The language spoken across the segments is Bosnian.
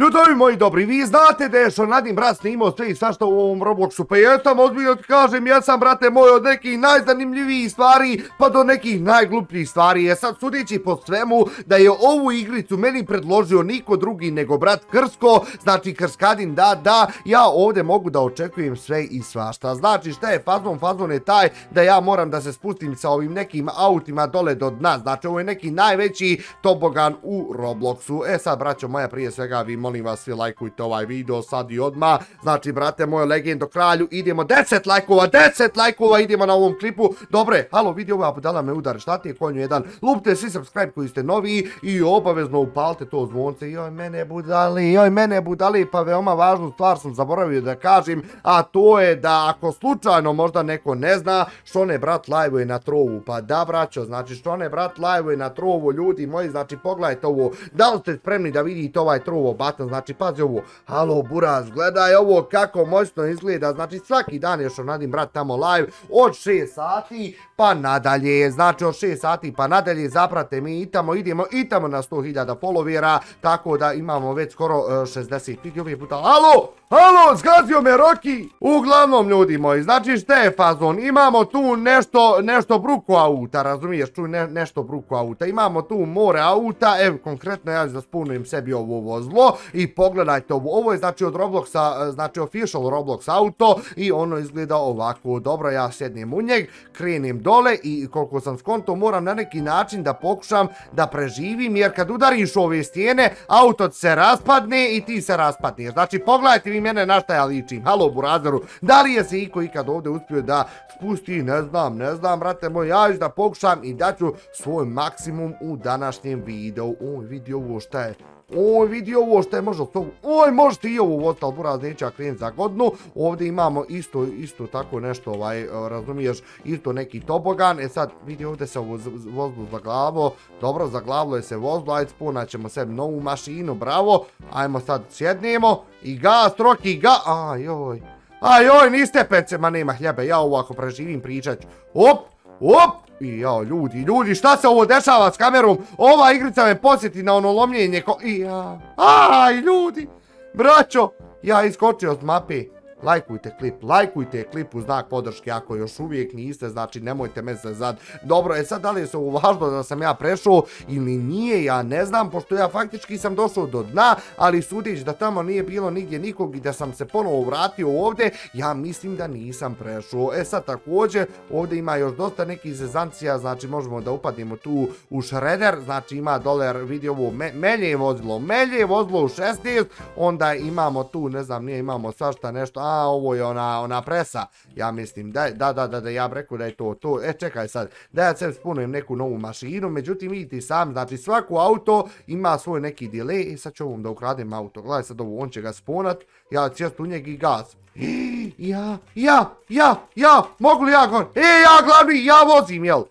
Ljudovi moji dobri, vi znate da je što brat snimao sve i svašta u ovom Robloxu, pa jesam ozbiljno ti kažem, jesam brate moj od nekih najzanimljivijih stvari pa do nekih najglupljih stvari. Je sad sudići po svemu da je ovu igricu meni predložio niko drugi nego brat Krsko, znači Krskadin da, da, ja ovdje mogu da očekujem sve i svašta. Znači šta je fazon, fazon je taj da ja moram da se spustim sa ovim nekim autima dole do dna, znači ovo je neki najveći tobogan u Robloxu. E sad braćo moja prije svega vi molim vas svi lajkujte ovaj video sad i odma. Znači, brate, moje legendo kralju, idemo 10 lajkova, 10 lajkova, idemo na ovom klipu. Dobre, halo, vidi ova apodala me udar, šta ti je konju jedan? Lupte svi subscribe koji ste novi i obavezno upalite to zvonce. Joj, mene budali, joj, mene budali, pa veoma važnu stvar sam zaboravio da kažem, a to je da ako slučajno možda neko ne zna, što ne brat live je na trovu, pa da braćo, znači što ne brat live je na trovu, ljudi moji, znači pogledajte ovo, da li ste spremni da vidite ovaj trovo jasno, znači pazi ovo, halo buraz, gledaj ovo kako moćno izgleda, znači svaki dan je što nadim brat tamo live od 6 sati pa nadalje, znači od 6 sati pa nadalje, zaprate mi i tamo idemo i tamo na 100.000 followera, tako da imamo već skoro e, 60 piti ovih puta, Alo, alo, zgazio me Roki, uglavnom ljudi moji, znači šta je fazon, imamo tu nešto, nešto bruku auta, razumiješ, tu ne, nešto bruku auta, imamo tu more auta, evo konkretno ja zaspunujem sebi ovo vozlo i pogledajte ovo, ovo je znači od Robloxa, e, znači official Roblox auto i ono izgleda ovako, dobro ja sednem u njeg, krenem dole i koliko sam skonto moram na neki način da pokušam da preživim jer kad udariš ove stijene auto se raspadne i ti se raspadneš, znači pogledajte vi mene na šta ja ličim, halo burazeru, da li je se iko ikad ovdje uspio da spusti, ne znam, ne znam brate moj, ja ću da pokušam i daću svoj maksimum u današnjem videu, oj vidi ovo šta je, Oj, vidi ovo što je možda to. Oj, možete i ovo voziti, ali buraz neće krenut za godinu. Ovdje imamo isto, isto tako nešto, ovaj, e, razumiješ, isto neki tobogan. E sad, vidi ovdje se ovo vozilo za glavo. Dobro, za glavo je se vozilo. Ajde, spunat ćemo sebi novu mašinu, bravo. Ajmo sad, sjednemo. I gas, troki, ga. Aj, oj. Aj, oj, niste pece, ma nema hljebe. Ja ovo ako preživim pričat ću. Op, op. I jao, ljudi, ljudi, šta se ovo dešava s kamerom? Ova igrica me posjeti na ono lomljenje ko... I ja... Aj, ljudi! Braćo! Ja iskočio s mape lajkujte klip, lajkujte klip u znak podrške ako još uvijek niste, znači nemojte me se zad. Dobro, je sad da li je se uvažno da sam ja prešao ili nije, ja ne znam, pošto ja faktički sam došao do dna, ali sudić da tamo nije bilo nigdje nikog i da sam se ponovo vratio ovdje, ja mislim da nisam prešao. E sad također, ovdje ima još dosta nekih zezancija, znači možemo da upadnemo tu u šreder, znači ima dolar, vidi ovo, me, melje je vozilo, melje je vozilo u 16, onda imamo tu, ne znam, nije imamo svašta nešto, ovo je ona, ona presa, ja mislim, da, da, da, da, da, ja rekao da je to, to, e, čekaj sad, da ja sad spunujem neku novu mašinu, međutim, vidite sam, znači, svaku auto ima svoj neki delay, i e, sad ću ovom da ukradem auto, gledaj sad ovo, on će ga spunat, ja cijest u njeg i gaz, ja, ja, ja, ja, mogu li ja gor, e, ja glavni, ja vozim, jel,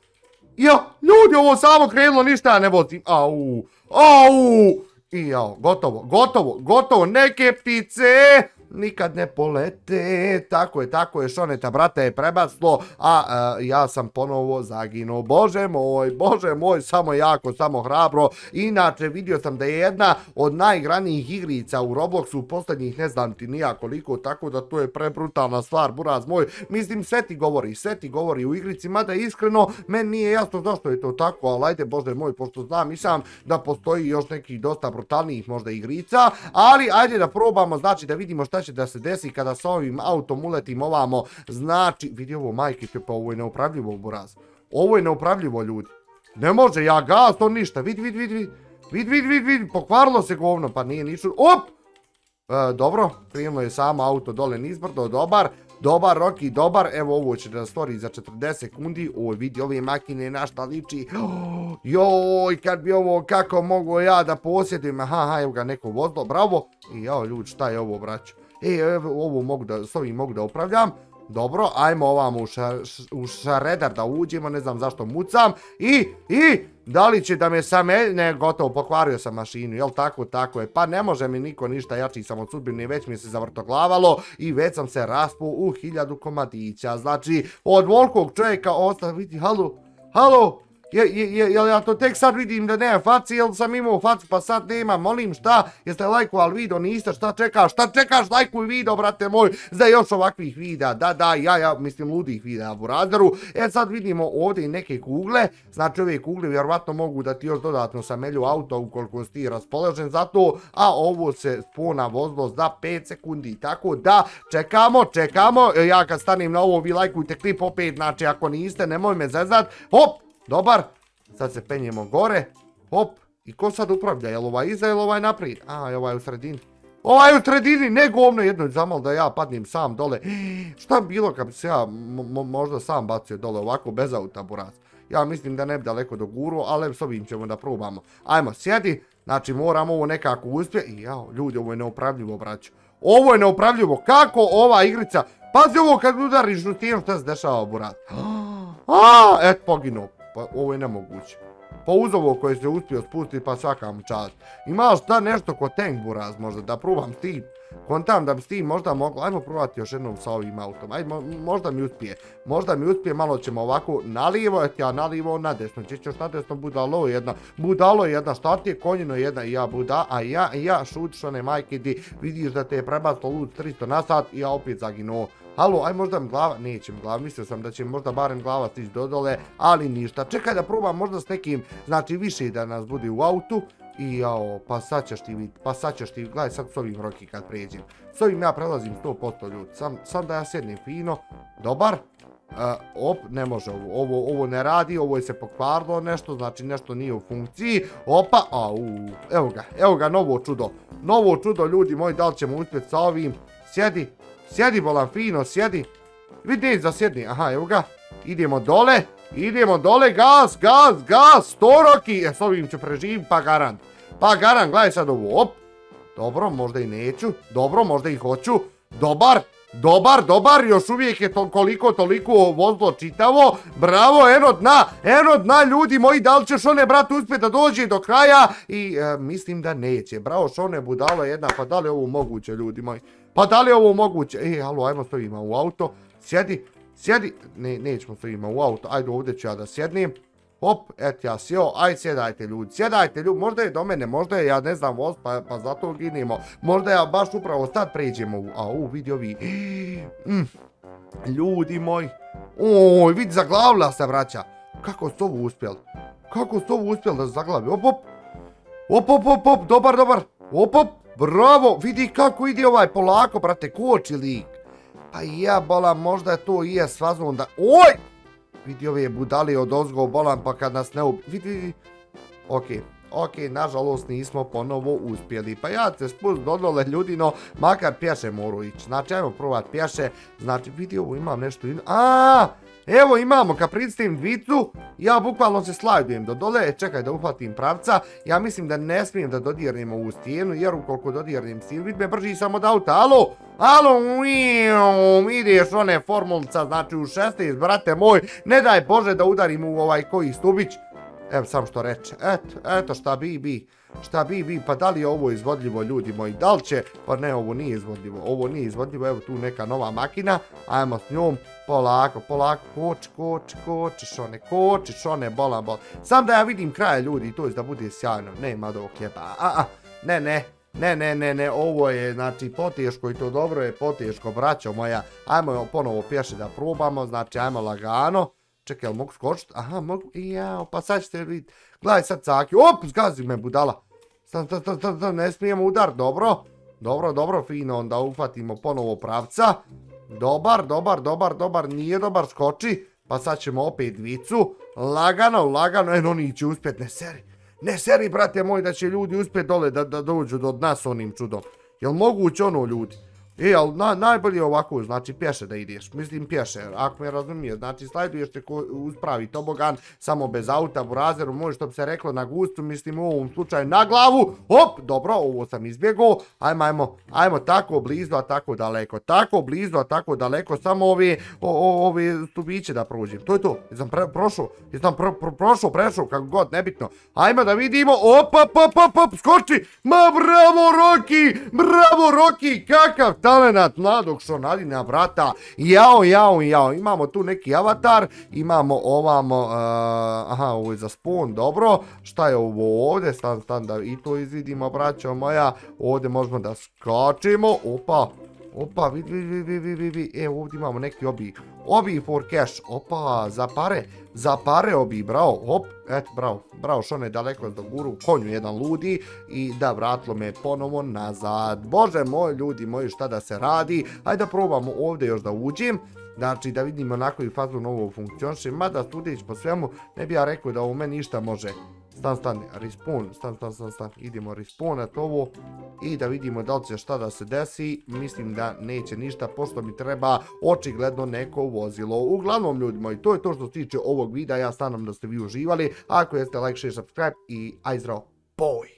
ja, ljudi, ovo samo krenulo, ništa ja ne vozim, au, au, i jao, gotovo, gotovo, gotovo, neke ptice, nikad ne polete, tako je, tako je, šoneta brata je prebaslo, a, a ja sam ponovo zaginuo. Bože moj, bože moj, samo jako, samo hrabro. Inače, vidio sam da je jedna od najgranijih igrica u Robloxu posljednjih, ne znam ti nija koliko, tako da to je prebrutalna stvar, buraz moj. Mislim, sve ti govori, sve ti govori u igrici, mada iskreno, meni nije jasno zašto je to tako, ali ajde, bože moj, pošto znam i sam da postoji još nekih dosta brutalnijih možda igrica, ali ajde da probamo, znači da vidimo šta šta će da se desi kada sa ovim autom uletim ovamo, znači, vidi ovo majke, pa ovo je neupravljivo buraz, ovo je neupravljivo ljudi, ne može, ja gaz, to ništa, vidi, vidi, vidi, vidi, vidi, vidi, vidi, pokvarilo se govno, pa nije ništa, op, e, dobro, krenulo je samo auto dole nizbrdo, dobar, Dobar, Rocky, dobar, evo ovo će da stori za 40 sekundi, ovo vidi ove makine na šta liči, joj, kad bi ovo, kako mogu ja da posjedim, aha, evo ga neko vozlo, bravo, i jao ljud, šta je ovo, braću, E, evo, ovo mogu da, s ovim mogu da upravljam. Dobro, ajmo ovamo u, šar, u šaredar da uđemo, ne znam zašto mucam. I, i, da li će da me same, ne, gotovo, pokvario sam mašinu, jel tako, tako je. Pa ne može mi niko ništa, jači sam od sudbine, već mi se zavrtoglavalo i već sam se raspuo u hiljadu komadića. Znači, od volkog čovjeka ostaviti, halo, halo, Je, je, je, jel ja to tek sad vidim da nema faci, jel sam imao facu pa sad nema, molim šta, jeste lajkovali video, niste, šta čekaš, šta čekaš, lajkuj video, brate moj, za još ovakvih videa, da, da, ja, ja, mislim, ludih videa u razdaru, e sad vidimo ovdje i neke kugle, znači ove kugle vjerovatno mogu da ti još dodatno samelju auto ukoliko si ti raspoložen za to, a ovo se spona vozlo za 5 sekundi, tako da, čekamo, čekamo, e, ja kad stanem na ovo, vi lajkujte klip opet, znači ako niste, nemoj me zezat, hop, Dobar. Sad se penjemo gore. Hop. I ko sad upravlja? Jel ovaj iza ili ovaj naprijed? A, ovaj u sredini. Ovaj u sredini, ne govno jedno zamal da ja padnim sam dole. Šta bilo kad bi se ja možda sam bacio dole ovako bez auta buraz? Ja mislim da ne bi daleko do guru, ali s ovim ćemo da probamo. Ajmo, sjedi. Znači moramo ovo nekako uspje. I jao, ljudi, ovo je neopravljivo, braću. Ovo je neopravljivo, Kako ova igrica? Pazi ovo kad udariš u tijem, šta se dešava, buraz? A, et, poginuo pa ovo je nemoguće. Pa uz ovo koje se uspio spustiti, pa svaka mu čast. Imaš da nešto ko tank buraz možda, da probam s tim. Kontam da bi s tim možda mogla, ajmo probati još jednom sa ovim autom. Ajmo, možda mi uspije. Možda mi uspije, malo ćemo ovako nalivo, et ja nalivo na desno. Če ćeš na desno budalo jedna, budalo jedna, šta ti je konjino jedna i ja buda, a ja, ja šutiš one majke di vidiš da te je prebacilo lud 300 na sat i ja opet zaginuo. Halo, aj možda mi glava, neće mi glava, mislio sam da će možda barem glava stići do dole, ali ništa. Čekaj da probam možda s nekim, znači više da nas bude u autu. I jao, pa sad ćeš ti vidjeti, pa sad ćeš ti, gledaj sad s ovim roki kad pređem. S ovim ja prelazim 100% ljudi, sam, sam da ja sjednem fino, dobar. Uh, op, ne može ovo, ovo, ovo ne radi, ovo je se pokvarilo nešto, znači nešto nije u funkciji. Opa, au, evo ga, evo ga, novo čudo. Novo čudo, ljudi moji, da li ćemo uspjeti sa ovim? Sjedi, Sjedi, bolan, fino, sjedi. Vidi, za sjedni. Aha, evo ga. Idemo dole. Idemo dole, gas, gas, gas. 100 roki. E, s ovim ću preživim, pa garant. Pa garan, gledaj sad ovo. Op. Dobro, možda i neću. Dobro, možda i hoću. Dobar. Dobar, dobar, još uvijek je to koliko toliko vozlo čitavo. Bravo, eno dna, eno dna, ljudi moji, da li će Šone, brat, uspjeti da dođe do kraja? I e, mislim da neće. Bravo, šone budalo jedna, pa da li ovo moguće, ljudi moji? Pa da li ovo moguće? E, alo, ajmo stojima u auto. Sjedi, sjedi. Ne, nećemo stojima u auto. Ajde, ovdje ću ja da sjednim. Hop, et ja sjeo, aj sjedajte ljudi, sjedajte ljudi, možda je do mene, možda je, ja ne znam, voz, pa, pa zato ginimo. Možda ja baš upravo sad pređemo u, a u, vidi ovi, mm, ljudi moji, oj, vidi, zaglavila se, vraća. Kako su ovo uspjeli? Kako su ovo uspjeli da zaglavi? Op, op, op, op, op, op, dobar, dobar, op, op, Bravo, vidi kako ide ovaj polako, brate, koči lik. Pa ja bola, možda je to i je svazno da... Oj! Vidi ove budale od ozgo bolan pa kad nas ne ubi... Vidi, vidi. Okej. Ok, nažalost nismo ponovo uspjeli. Pa ja se spust dodole ljudino, makar pješe moru ići. Znači, ajmo provat pješe. Znači, vidi ovo, imam nešto... Aaaa! Evo imamo, kad pristim dvicu, ja bukvalno se slajdujem do dole, e, čekaj da uhvatim pravca, ja mislim da ne smijem da dodirnemo ovu stijenu, jer ukoliko dodirnem stijenu, vid me brži sam od auta, alo, alo, uiu, ideš one formulca, znači u 16, brate moj, ne daj Bože da udarim u ovaj koji stubić, evo sam što reče, eto, eto šta bi, bi. Šta bi, bi, pa da li je ovo izvodljivo, ljudi moji, da li će, pa ne, ovo nije izvodljivo, ovo nije izvodljivo, evo tu neka nova makina, ajmo s njom, polako, polako, koč, koči, koči, šone, koči, šone, bola, bola, sam da ja vidim kraja ljudi, to je da bude sjajno, nema dok je, pa, a, a, ne, ne, Ne, ne, ne, ne, ovo je, znači, poteško i to dobro je poteško, braćo moja. Ajmo ponovo pješe da probamo, znači, ajmo lagano. Čekaj, jel mogu skočiti? Aha, mogu, i jao, pa sad ćete vidjeti. Gledaj sad caki, op, zgazi me budala. Sad, sad, sad, sad, sad, ne smijemo udar, dobro. Dobro, dobro, fino, onda uhvatimo ponovo pravca. Dobar, dobar, dobar, dobar, nije dobar, skoči. Pa sad ćemo opet dvicu. Lagano, lagano, eno, oni će uspjet, ne seri. Ne seri, brate moj, da će ljudi uspjet dole da, da dođu do nas onim čudom. Jel moguće ono, ljudi? E, ali na, najbolje ovako, znači pješe da ideš, mislim pješe, ako me razumije, znači slajduješ te uz pravi tobogan, samo bez auta, burazeru, može što bi se reklo na gustu, mislim u ovom slučaju na glavu, hop, dobro, ovo sam izbjegao, ajmo, ajmo, ajmo tako blizu, a tako daleko, tako blizu, a tako daleko, samo ove, o, o, ove stubiće da prođem, to je to, jesam pre, prošao, jesam pro, pro, prošao, prešao, kako god, nebitno, ajmo da vidimo, op, op, op, op, op, skoči, ma bravo, Roki, bravo, Roki, kakav, talenat mladog Šonadina, brata. Jao, jao, jao. Imamo tu neki avatar, imamo ovamo, uh, aha, ovo je za spawn, dobro. Šta je ovo ovdje? Stan, stan, da i to izvidimo, braćo moja. Ovdje možemo da skačemo. Opa, Opa, vidi, vidi, vidi, vidi, vidi, e, ovdje imamo neki obi, obi for cash, opa, za pare, za pare obi, bravo, op, et, bravo, bravo, što ne daleko do guru, konju jedan ludi, i da, vratilo me ponovo nazad, bože moj, ljudi moji, šta da se radi, hajde da probamo ovdje još da uđem, znači da vidimo na koji fazu novo funkcionše, mada studić po svemu, ne bi ja rekao da u meni ništa može. Stan, stan, respawn, stan, stan, stan, stan, idemo respawnat ovo i da vidimo da li će šta da se desi, mislim da neće ništa, pošto mi treba očigledno neko vozilo. Uglavnom ljudi moji, to je to što se tiče ovog videa, ja stanam da ste vi uživali, ako jeste like, share, subscribe i aj zdravo, boj!